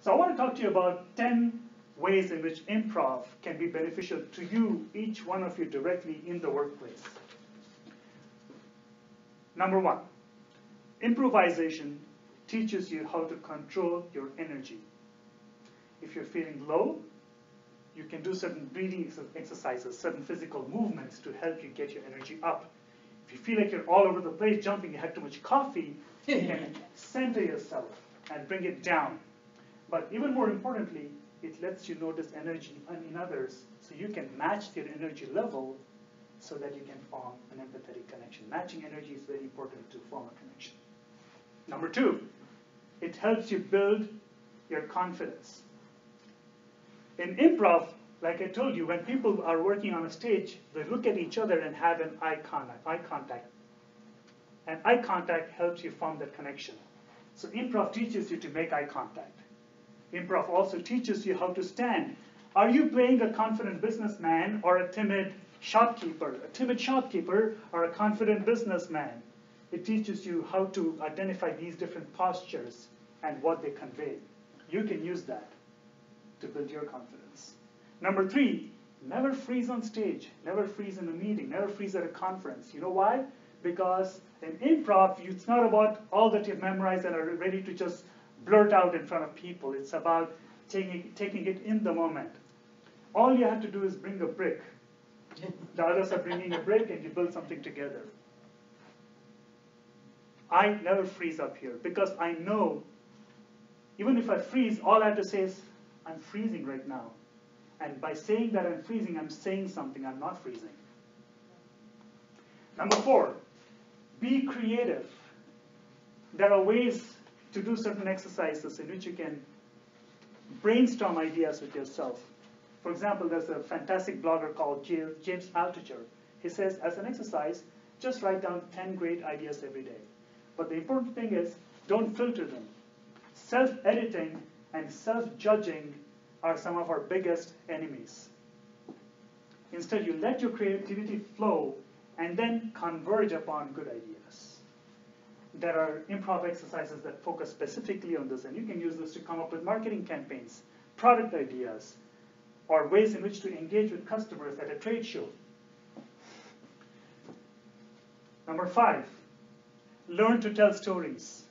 So I want to talk to you about 10 ways in which improv can be beneficial to you, each one of you directly in the workplace. Number one, improvisation teaches you how to control your energy. If you're feeling low, you can do certain breathing exercises, certain physical movements to help you get your energy up. If you feel like you're all over the place jumping, you had too much coffee, you can center yourself and bring it down. But even more importantly, it lets you notice energy in others so you can match their energy level so that you can form an empathetic connection. Matching energy is very important to form a connection. Number two, it helps you build your confidence. In improv, like I told you, when people are working on a stage, they look at each other and have an eye contact. Eye contact. And eye contact helps you form that connection. So improv teaches you to make eye contact. Improv also teaches you how to stand. Are you playing a confident businessman or a timid shopkeeper? A timid shopkeeper or a confident businessman? It teaches you how to identify these different postures and what they convey. You can use that to build your confidence. Number three, never freeze on stage, never freeze in a meeting, never freeze at a conference. You know why? Because in improv, it's not about all that you've memorized and are ready to just blurt out in front of people. It's about taking, taking it in the moment. All you have to do is bring a brick. The others are bringing a brick and you build something together. I never freeze up here because I know even if I freeze, all I have to say is, I'm freezing right now. And by saying that I'm freezing, I'm saying something, I'm not freezing. Number four, be creative. There are ways to do certain exercises in which you can brainstorm ideas with yourself. For example, there's a fantastic blogger called James Altucher. He says, as an exercise, just write down 10 great ideas every day. But the important thing is, don't filter them. Self-editing and self-judging are some of our biggest enemies. Instead, you let your creativity flow and then converge upon good ideas. There are improv exercises that focus specifically on this, and you can use this to come up with marketing campaigns, product ideas, or ways in which to engage with customers at a trade show. Number five, learn to tell stories.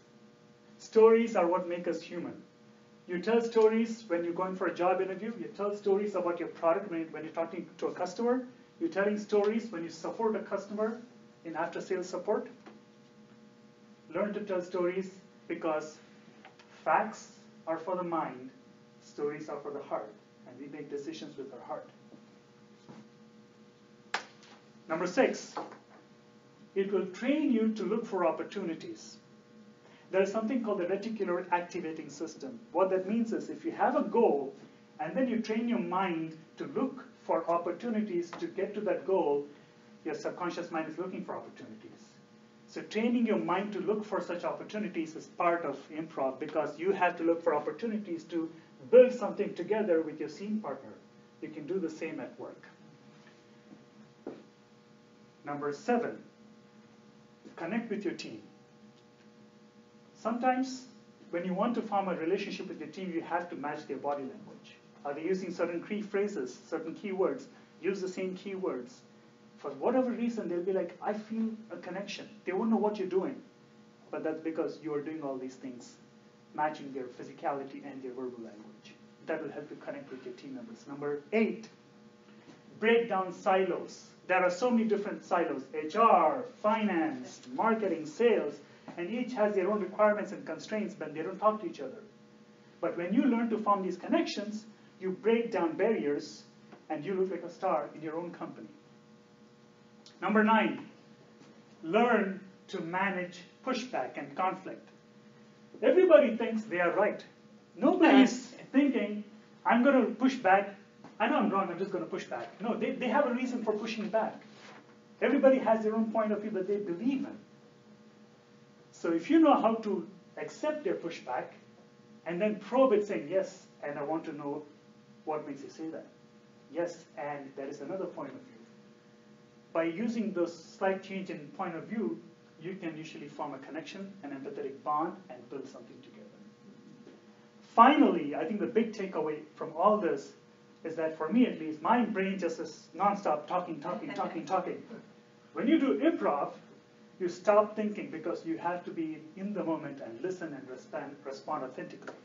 Stories are what make us human. You tell stories when you're going for a job interview. You tell stories about your product when you're talking to a customer. You're telling stories when you support a customer in after-sales support. Learn to tell stories because facts are for the mind, stories are for the heart, and we make decisions with our heart. Number six, it will train you to look for opportunities. There's something called the reticular activating system. What that means is if you have a goal and then you train your mind to look for opportunities to get to that goal, your subconscious mind is looking for opportunities. So training your mind to look for such opportunities is part of improv because you have to look for opportunities to build something together with your scene partner. You can do the same at work. Number seven, connect with your team. Sometimes when you want to form a relationship with your team, you have to match their body language. Are they using certain key phrases, certain keywords? Use the same keywords. For whatever reason, they'll be like, I feel a connection. They won't know what you're doing. But that's because you are doing all these things, matching their physicality and their verbal language. That will help you connect with your team members. Number eight, break down silos. There are so many different silos, HR, finance, marketing, sales and each has their own requirements and constraints, but they don't talk to each other. But when you learn to form these connections, you break down barriers, and you look like a star in your own company. Number nine, learn to manage pushback and conflict. Everybody thinks they are right. Nobody's thinking, I'm going to push back. I know I'm wrong, I'm just going to push back. No, they, they have a reason for pushing back. Everybody has their own point of view that they believe in. So if you know how to accept their pushback and then probe it saying, yes, and I want to know what makes you say that. Yes, and there is another point of view. By using those slight change in point of view, you can usually form a connection, an empathetic bond, and build something together. finally, I think the big takeaway from all this is that for me at least, my brain just is nonstop talking, talking, talking, talking. When you do improv, you stop thinking because you have to be in the moment and listen and respond, respond authentically.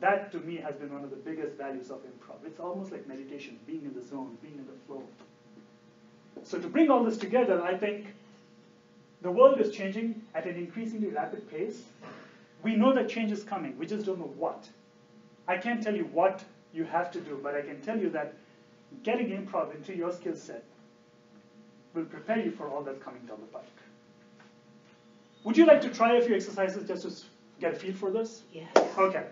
That to me has been one of the biggest values of improv. It's almost like meditation, being in the zone, being in the flow. So to bring all this together, I think the world is changing at an increasingly rapid pace. We know that change is coming, we just don't know what. I can't tell you what you have to do, but I can tell you that getting improv into your skill set will prepare you for all that's coming down the pike. Would you like to try a few exercises just to get a feel for this? Yes. Okay.